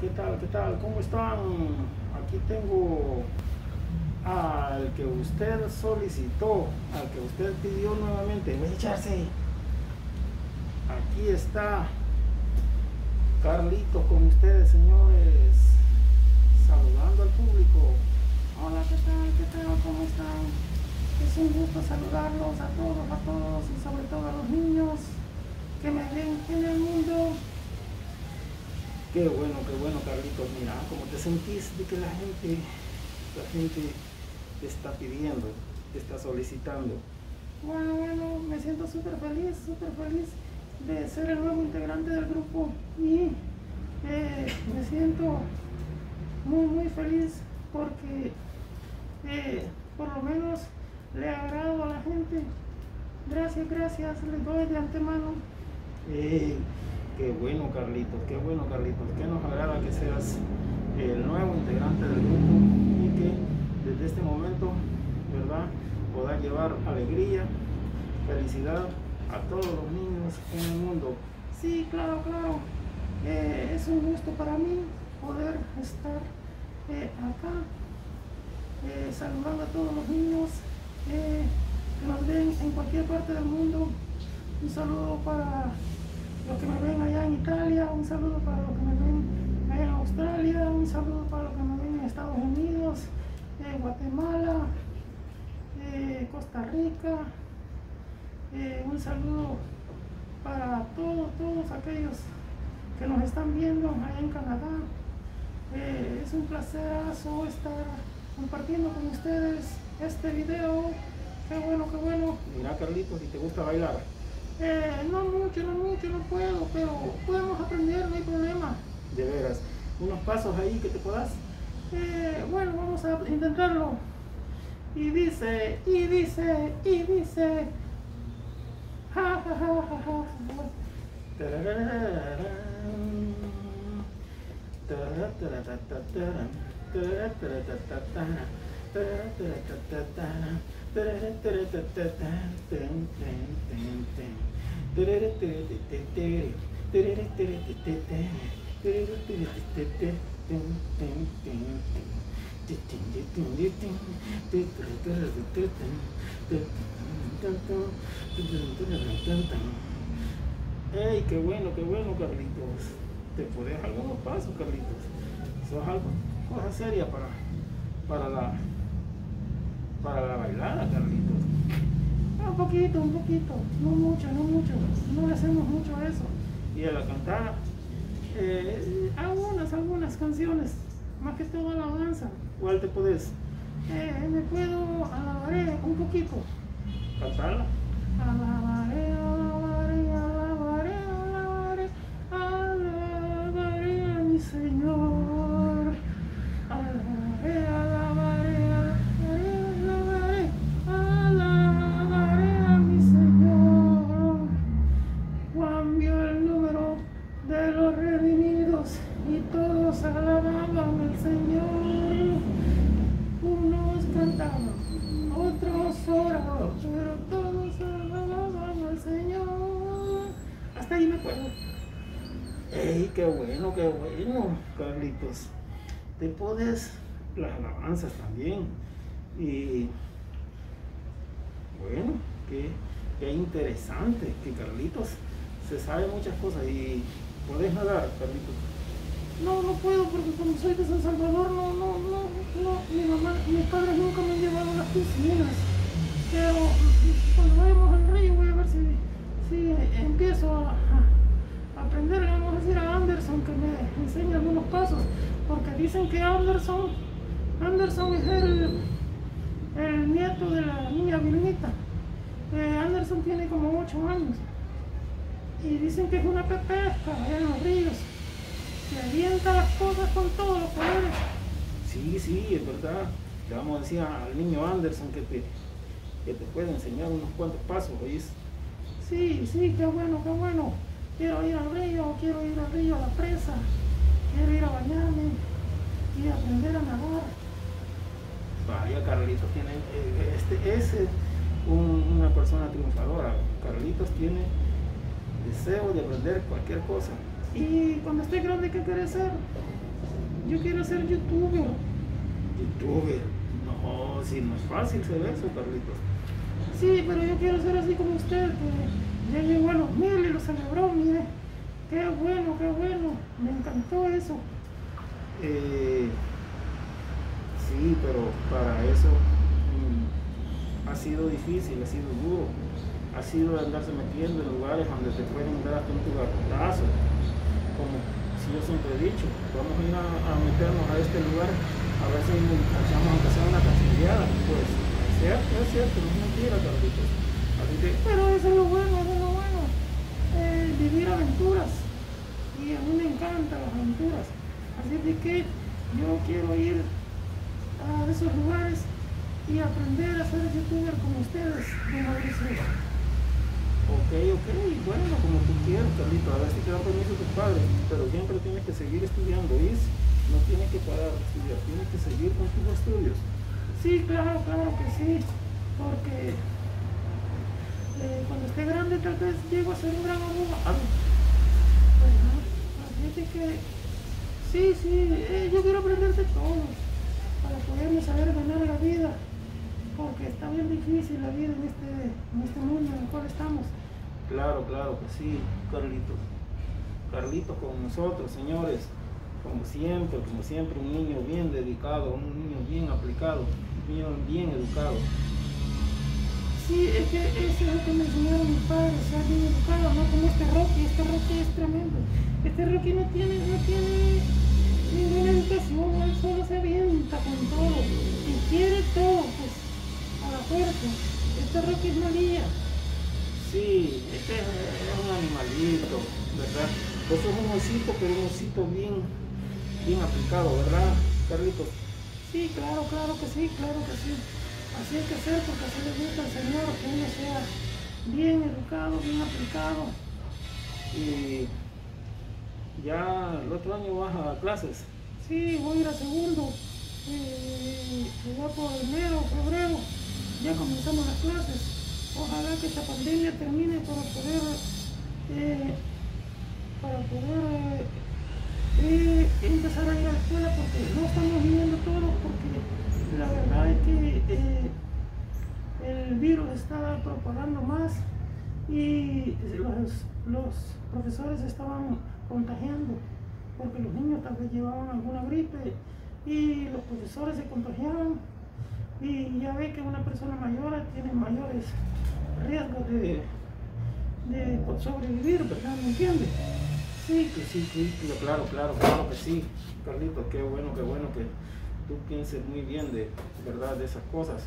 ¿qué tal? ¿Qué tal? ¿Cómo están? Aquí tengo al que usted solicitó, al que usted pidió nuevamente. Voy a echarse. Aquí está Carlito con ustedes, señores. Saludando al público. Hola, ¿qué tal? ¿Qué tal? ¿Cómo están? Es un gusto saludarlos a todos, a todos y sobre todo a los niños que me ven en el mundo. Qué bueno, qué bueno, Carlitos. Mira, cómo te sentís de que la gente, la gente te está pidiendo, te está solicitando. Bueno, bueno, me siento súper feliz, súper feliz de ser el nuevo integrante del grupo y eh, me siento muy, muy feliz porque eh, por lo menos le agrado a la gente. Gracias, gracias, les doy de antemano. Eh, qué bueno, Carlitos, qué bueno, Carlitos. Que nos agrada que seas el nuevo integrante del grupo y que desde este momento, ¿verdad?, pueda llevar alegría, felicidad a todos los niños en el mundo. Sí, claro, claro. Eh, es un gusto para mí poder estar eh, acá eh, saludando a todos los niños que nos ven en cualquier parte del mundo. Un saludo para los que me ven allá en Italia, un saludo para los que me ven en Australia, un saludo para los que me ven en Estados Unidos, en Guatemala, Costa Rica, eh, un saludo para todos, todos aquellos que nos están viendo allá en Canadá. Eh, es un placer estar compartiendo con ustedes este video. Qué bueno, qué bueno. Mira Carlitos, si te gusta bailar. Eh, no mucho, no mucho, no puedo, pero podemos aprender, no hay problema. De veras. Unos pasos ahí que te puedas. bueno, vamos a intentarlo. Y dice, y dice, y dice. ¡Ey, qué bueno, qué bueno, Carlitos! Te puedes algunos pasos, Carlitos. Eso es algo, cosa seria para, para la para la bailada, Carlitos. Un poquito, un poquito, no mucho, no mucho, no le hacemos mucho a eso. Y a la cantar, eh, algunas, algunas canciones, más que todo a la danza. ¿Cuál te puedes? Eh, me puedo alabaré un poquito. Cantarla. Alabaré, bueno, qué bueno, Carlitos! Te puedes las alabanzas también. Y bueno, qué, qué interesante que Carlitos se sabe muchas cosas y puedes nadar, Carlitos. No, no puedo porque como soy de San Salvador, no, no, no, mi mamá, mis padres nunca me han llevado a las piscinas. Pero cuando vayamos al río voy a ver si, si empiezo a, a aprender, le vamos a decir a Anderson que me enseñe algunos pasos, porque dicen que Anderson, Anderson es el, el nieto de la niña Vilmita. Eh, Anderson tiene como 8 años y dicen que es una pepesca allá en los ríos que avienta las cosas con todos los poderes. Sí, sí, es verdad. Le vamos a decir al niño Anderson que te, que te puede enseñar unos cuantos pasos, ¿oís? Sí, sí, qué bueno, qué bueno. Quiero ir al río, quiero ir al río, a la presa, quiero ir a bañarme y aprender a nadar. Vaya, Carlitos tiene, eh, este es un- una persona triunfadora. Carlitos tiene deseo de aprender cualquier cosa. Y cuando esté grande, ¿qué quiere ser? yo quiero ser youtuber. Youtuber. No, si no es fácil ser eso, Carlitos. Sí, pero yo quiero ser así como usted, que ya llegó a los mil y lo celebró, mire. Qué bueno, qué bueno. Me encantó eso. Eh, sí, pero para eso mm, ha sido difícil, ha sido duro. Ha sido andarse metiendo en lugares donde te pueden dar hasta un garrotazo. Como si yo siempre he dicho, vamos a ir a, a meternos a este lugar a ver si echamos aunque sea una cachilleada. Pues es cierto, es cierto, no es mentira, Carlitos. Así que, Pero eso es lo bueno, eso es lo bueno. Eh, vivir aventuras. Y a mí me encantan las aventuras. Así de que yo quiero ir a esos lugares y aprender a ser youtuber como ustedes, don Mauricio. Ok, ok, bueno, como tú quieras, Carlito, a ver si te da permiso tu padre, pero siempre tienes que seguir estudiando, ¿viste? No tienes que parar de estudiar, tienes que seguir con tus estudios. Sí, claro, claro que sí, porque eh, cuando esté grande tal vez llego a ser un gran abogado. Bueno, así de que sí, sí, eh, yo quiero aprender de todo para poderme saber ganar la vida, porque está bien difícil la vida en este, en este mundo en el cual estamos. Claro, claro que sí, Carlitos. Carlitos con nosotros, señores, como siempre, como siempre, un niño bien dedicado, un niño bien aplicado, un niño bien educado. Sí, es que eso es lo que me enseñaron mis padres, ser bien educado, no como este Rocky, este Rocky es tremendo. Este Rocky no tiene, no tiene ninguna educación, él solo se avienta con todo y quiere todo, pues, a la fuerza. Este Rocky es malilla. Sí, este es un animalito, ¿verdad? Vos sos un osito, pero un osito bien, bien aplicado, ¿verdad, Carlitos? Sí, claro, claro que sí, claro que sí. Así hay que ser porque así le gusta al Señor que uno sea bien educado, bien aplicado. Y ya el otro año vas a clases. Sí, voy a ir a segundo. Eh, ya por enero, febrero, ya comenzamos las clases. Ojalá que esta pandemia termine para poder, eh, para poder eh, empezar a ir a la escuela porque no estamos viviendo todo porque la verdad es que eh, el virus está propagando más y los, los profesores estaban contagiando porque los niños tal vez llevaban alguna gripe y los profesores se contagiaban y ya ve que una persona mayor tiene mayores riesgos de, de sobrevivir, ¿verdad? ¿Me entiende? Sí, que sí, sí, claro, claro, claro que sí. Carlitos, qué bueno, qué bueno que tú pienses muy bien de verdad de esas cosas.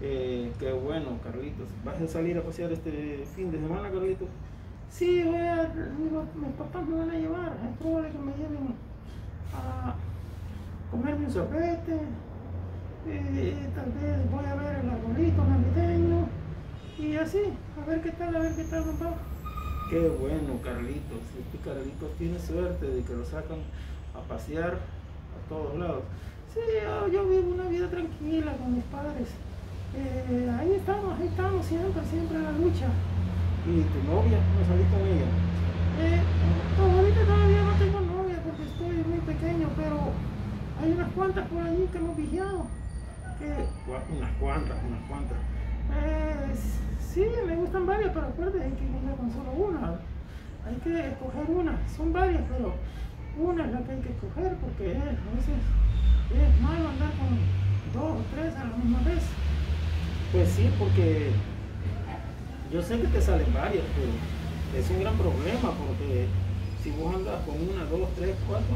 Eh, qué bueno, Carlitos. ¿Vas a salir a pasear este fin de semana, Carlitos? Sí, voy a, mis papás me van a llevar, es probable que me lleven a comerme un sorbete, tal vez voy a ver el arbolito navideño y así, a ver qué tal, a ver qué tal va. Qué bueno, Carlitos. Este Carlitos tiene suerte de que lo sacan a pasear a todos lados. Sí, yo, yo vivo una vida tranquila con mis padres. Eh, ahí estamos, ahí estamos, siempre, siempre en la lucha. ¿Y tu novia? ¿No salís con ella? Eh, ahorita todavía no tengo novia porque estoy muy pequeño, pero hay unas cuantas por allí que hemos vigiado. Que, Unas cuantas, unas cuantas. eh, sí, me gustan varias, pero acuérdense que no con solo una. Hay que escoger una, son varias, pero una es la que hay que escoger porque a veces es malo andar con dos o tres a la misma vez. Pues sí, porque yo sé que te salen varias, pero es un gran problema porque si vos andas con una, dos, tres, cuatro,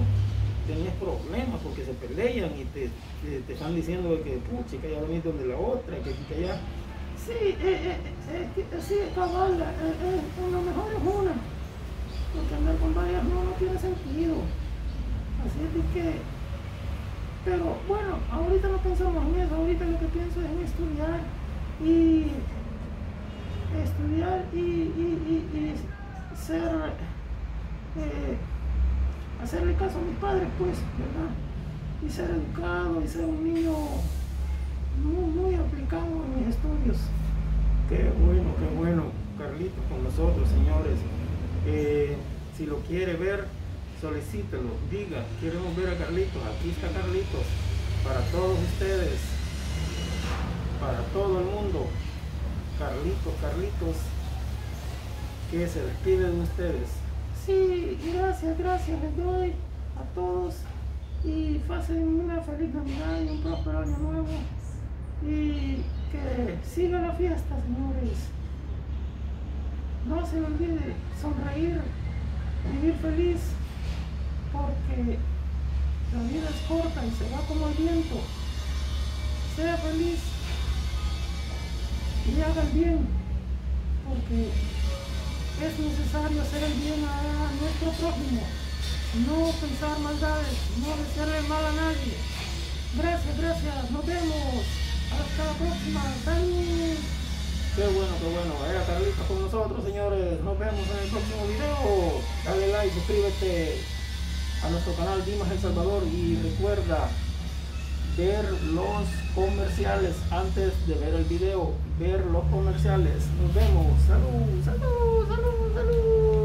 tenés problemas porque se pelean y te, te, están diciendo que pucha, que ya venís donde la otra, que que allá. Sí, eh, eh, eh, que- sí, cabal, eh, eh, lo mejor es una, porque andar con varias no, no tiene sentido. Así es que, pero bueno, ahorita no pensamos en eso, ahorita lo que pienso es en estudiar y estudiar y, y, y, y ser, eh, hacerle caso a mis padres, pues, ¿verdad? Y ser educado y ser un niño muy, muy aplicado en mis estudios. Qué bueno, qué bueno, Carlitos con nosotros, señores. Eh, si lo quiere ver, solicítelo, diga, queremos ver a Carlitos, aquí está Carlitos, para todos ustedes, para todo el mundo. Carlitos, Carlitos, que se despide de ustedes. Sí, gracias, gracias les doy a todos y pasen una feliz Navidad y un próspero año nuevo y que siga la fiesta, señores. No se olvide sonreír, vivir feliz, porque la vida es corta y se va como el viento. Sea feliz y haga el bien, porque es necesario hacer el bien a nuestro prójimo, no pensar maldades, no desearle mal a nadie. Gracias, gracias, nos vemos. Hasta la próxima. Salud. Qué bueno, qué bueno. Era Carlitos con nosotros, señores. Nos vemos en el próximo video. Dale like, suscríbete a nuestro canal Dimas El Salvador y recuerda ver los comerciales antes de ver el video. Ver los comerciales. Nos vemos. Salud, salud, salud.